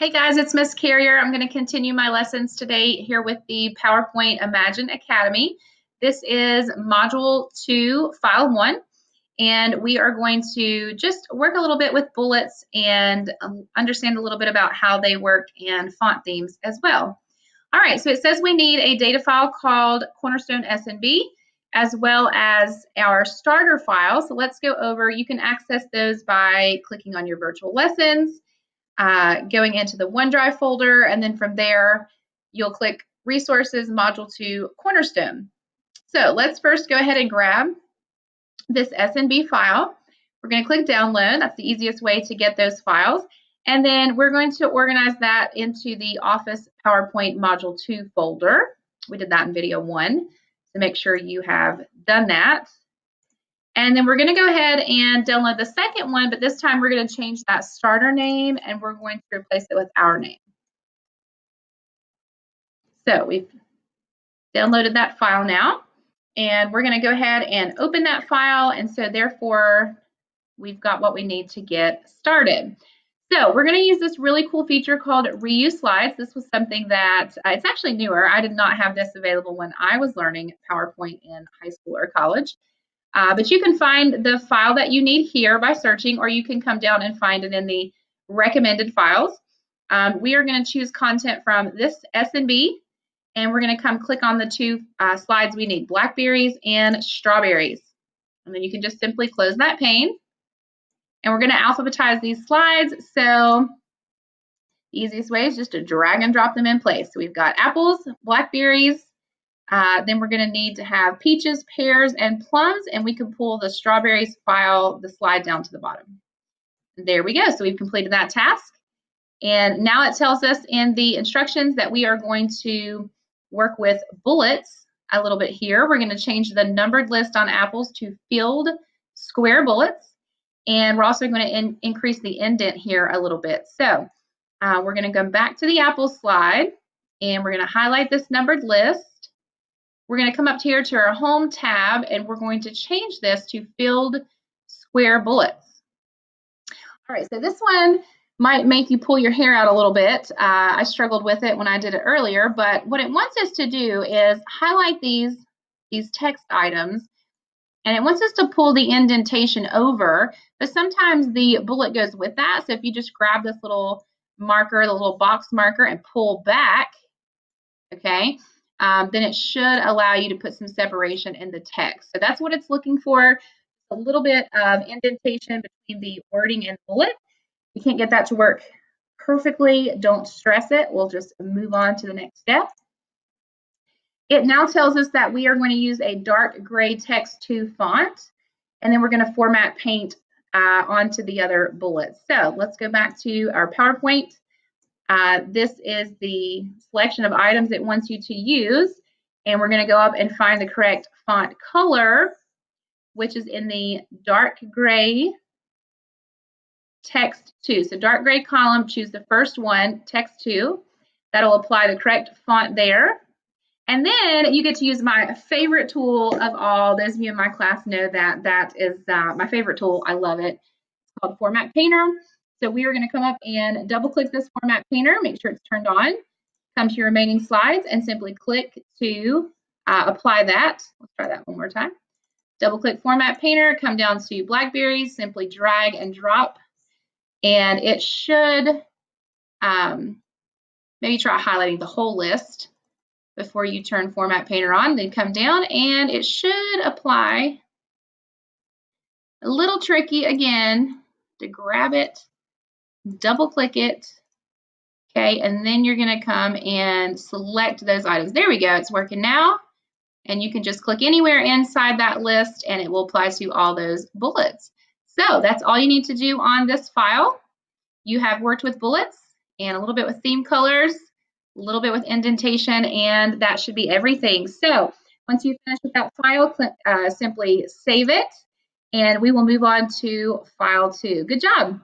Hey guys, it's Miss Carrier. I'm going to continue my lessons today here with the PowerPoint Imagine Academy. This is Module 2, File 1, and we are going to just work a little bit with bullets and um, understand a little bit about how they work and font themes as well. All right, so it says we need a data file called Cornerstone SNB as well as our starter file. So let's go over, you can access those by clicking on your virtual lessons, uh, going into the OneDrive folder, and then from there, you'll click Resources, Module 2, Cornerstone. So let's first go ahead and grab this SNB file. We're going to click Download. That's the easiest way to get those files. And then we're going to organize that into the Office PowerPoint Module 2 folder. We did that in video 1. So make sure you have done that. And then we're going to go ahead and download the second one, but this time we're going to change that starter name and we're going to replace it with our name. So we've downloaded that file now and we're going to go ahead and open that file. And so therefore we've got what we need to get started. So we're going to use this really cool feature called reuse slides. This was something that uh, it's actually newer. I did not have this available when I was learning PowerPoint in high school or college. Uh, but you can find the file that you need here by searching, or you can come down and find it in the recommended files. Um, we are going to choose content from this SNB, and we're going to come click on the two uh, slides we need, blackberries and strawberries. And then you can just simply close that pane. And we're going to alphabetize these slides. So the easiest way is just to drag and drop them in place. So we've got apples, blackberries, uh, then we're going to need to have peaches, pears, and plums, and we can pull the strawberries file, the slide down to the bottom. There we go. So we've completed that task. And now it tells us in the instructions that we are going to work with bullets a little bit here. We're going to change the numbered list on apples to filled square bullets. And we're also going to in increase the indent here a little bit. So uh, we're going to go back to the apple slide and we're going to highlight this numbered list. We're going to come up here to our Home tab, and we're going to change this to Filled Square Bullets. All right, so this one might make you pull your hair out a little bit. Uh, I struggled with it when I did it earlier, but what it wants us to do is highlight these, these text items, and it wants us to pull the indentation over, but sometimes the bullet goes with that. So if you just grab this little marker, the little box marker, and pull back, okay, um, then it should allow you to put some separation in the text. So that's what it's looking for, a little bit of indentation between the wording and bullet. You can't get that to work perfectly, don't stress it. We'll just move on to the next step. It now tells us that we are going to use a dark gray text 2 font, and then we're going to format paint uh, onto the other bullets. So let's go back to our PowerPoint. Uh, this is the selection of items it wants you to use. And we're going to go up and find the correct font color, which is in the dark gray text 2. So dark gray column, choose the first one, text 2. That'll apply the correct font there. And then you get to use my favorite tool of all. Those of you in my class know that that is uh, my favorite tool. I love it. It's called Format Painter. So we are going to come up and double click this format painter, make sure it's turned on, come to your remaining slides and simply click to uh, apply that. Let's try that one more time. Double click format painter, come down to blackberries, simply drag and drop, and it should um, maybe try highlighting the whole list before you turn format painter on, then come down and it should apply. A little tricky again to grab it double click it, okay, and then you're going to come and select those items. There we go, it's working now. And you can just click anywhere inside that list and it will apply to all those bullets. So that's all you need to do on this file. You have worked with bullets and a little bit with theme colors, a little bit with indentation, and that should be everything. So once you finish with that file, uh, simply save it, and we will move on to file two. Good job.